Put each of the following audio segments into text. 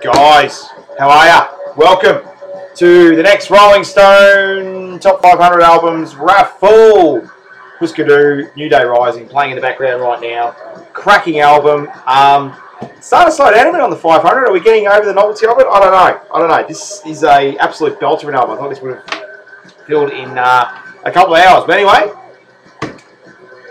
Guys, how are ya? Welcome to the next Rolling Stone Top 500 Albums raffle. Hüsker Dü, New Day Rising, playing in the background right now. Cracking album. Um, starting to slow down a bit on the 500. Are we getting over the novelty of it? I don't know. I don't know. This is a absolute belter of an album. I thought this would have filled in uh, a couple of hours. But anyway,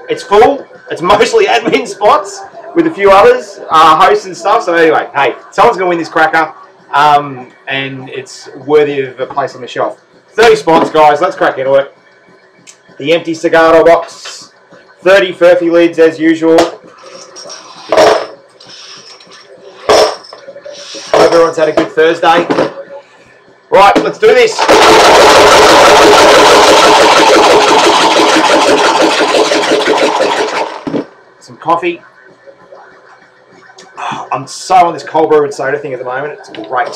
it's full. It's mostly admin spots with a few others, uh, hosts and stuff. So anyway, hey, someone's going to win this cracker. Um, and it's worthy of a place on the shelf. 30 spots, guys. Let's crack into it. The empty cigar box. 30 Furphy lids as usual. Hope everyone's had a good Thursday. Right, let's do this. Some coffee. I'm so on this cold brew and soda thing at the moment. It's great.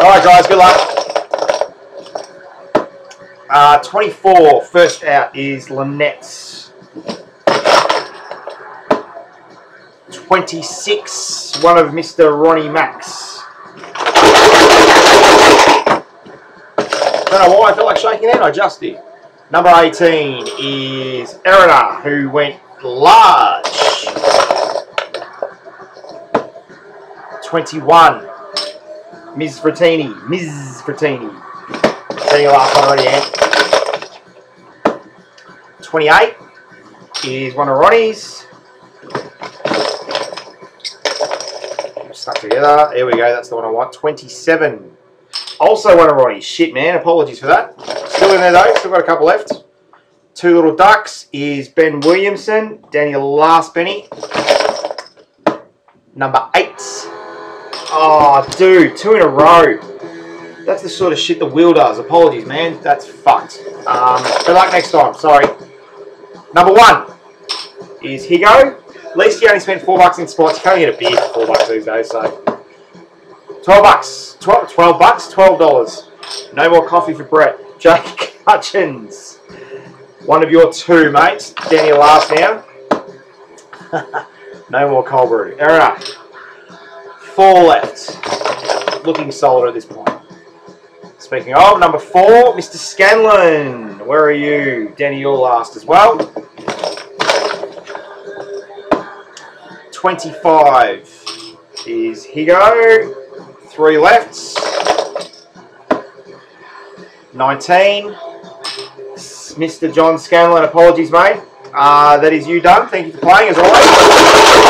All right, guys. Good luck. Uh, 24, first out is Lynette's. 26, one of Mr. Ronnie Max. Don't know why I felt like shaking it, I just did. Number 18 is Erina, who went large. 21, Ms. Frattini, Ms. Frattini. Getting your last one already, Ant. 28 is one of Ronnie's. Stuck together. There we go. That's the one I want. 27. Also one of Ronnie's. Shit, man. Apologies for that. Still in there, though. Still got a couple left. Two Little Ducks is Ben Williamson. Daniel last penny. Number 8. Oh, dude. Two in a row. That's the sort of shit the wheel does. Apologies, man. That's fucked. Um, good luck next time. Sorry. Number one is Higo. At least you only spent four bucks in spots. You can't get a beer for four bucks these days, so. 12 bucks. 12, 12 bucks? $12. No more coffee for Brett. Jake Hutchins. One of your two, mates. Your last now. no more cold brew. Erina. Four left. Looking solid at this point. Speaking of, number four, Mr. Scanlon. Where are you? Danny, you're last as well. 25 is Higo. Three lefts. 19. Mr. John Scanlon, apologies, mate. Uh, that is you done. Thank you for playing, as always.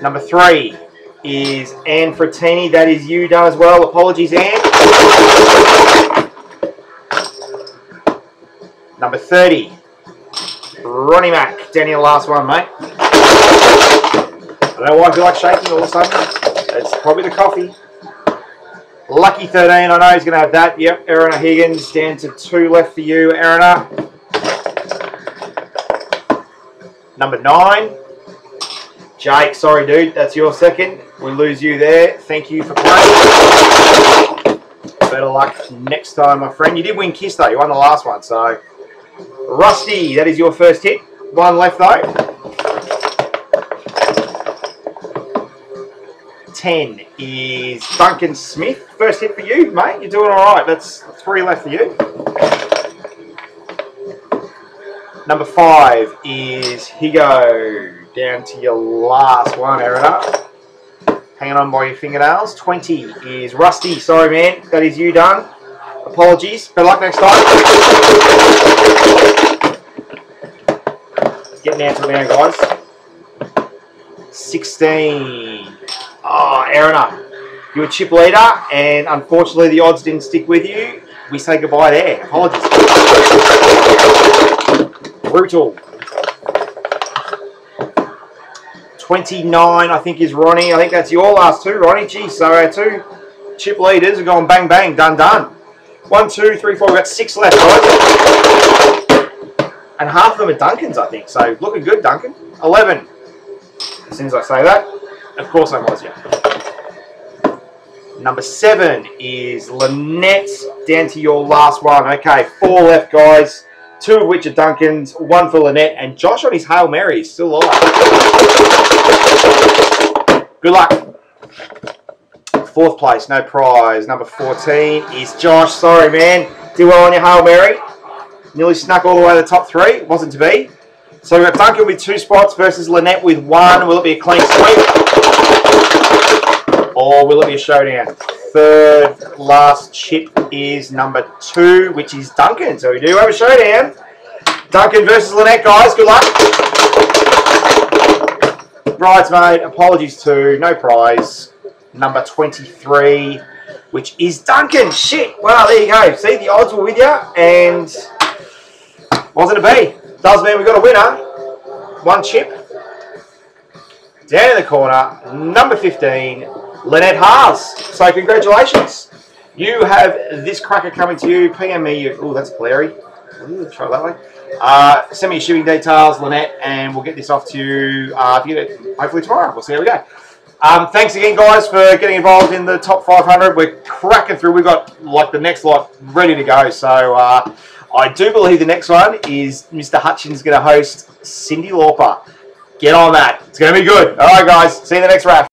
Number three is Anne Frattini. That is you done as well. Apologies, Anne. Number 30, Ronnie Mack. Daniel, last one, mate. I don't know why I feel like shaking all of a sudden. It's probably the coffee. Lucky 13, I know he's going to have that. Yep, Erina Higgins down to two left for you, Erina. Number 9, Jake, sorry dude, that's your second. We lose you there. Thank you for playing. Better luck next time, my friend. You did win Kiss though, you won the last one, so. Rusty, that is your first hit. One left though. 10 is Duncan Smith. First hit for you, mate. You're doing alright. That's three left for you. Number 5 is Higo. Down to your last one, Erina. Hanging on by your fingernails. 20 is Rusty. Sorry, man. That is you done. Apologies. Better luck next time. Getting out to the man, guys. 16. Oh, Erina. You're a chip leader, and unfortunately the odds didn't stick with you. We say goodbye there. Apologies. Brutal. 29, I think, is Ronnie. I think that's your last two, Ronnie. Gee, so our two chip leaders are going bang, bang, done, done. One, two, three, four. We've got six left, guys. And half of them are Duncan's, I think. So looking good, Duncan. 11. As soon as I say that, of course I was, yeah. Number seven is Lynette. Down to your last one. Okay, four left, guys. Two of which are Duncan's, one for Lynette, and Josh on his Hail Mary is still alive. Good luck. Fourth place, no prize. Number 14 is Josh. Sorry, man. Did well on your Hail Mary. Nearly snuck all the way to the top three. Wasn't to be. So we've got Duncan with two spots versus Lynette with one. Will it be a clean sweep? Or will it be a showdown? Third last chip is number two, which is Duncan. So we do have a showdown. Duncan versus Lynette, guys. Good luck. Bridesmaid, apologies to no prize. Number 23, which is Duncan. Shit. Wow, there you go. See, the odds were with you, and wasn't a B. Does mean we got a winner. One chip. Down in the corner, number 15, Lynette Haas. So congratulations. You have this cracker coming to you. PM me. Oh, that's glary. Ooh, try that way. Uh, send me your shipping details, Lynette, and we'll get this off to you. Uh, hopefully tomorrow. We'll see how we go. Um, thanks again, guys, for getting involved in the top 500. We're cracking through. We've got like the next lot ready to go. So uh, I do believe the next one is Mr. Hutchins going to host Cyndi Lauper. Get on that. It's going to be good. All right, guys. See you in the next wrap.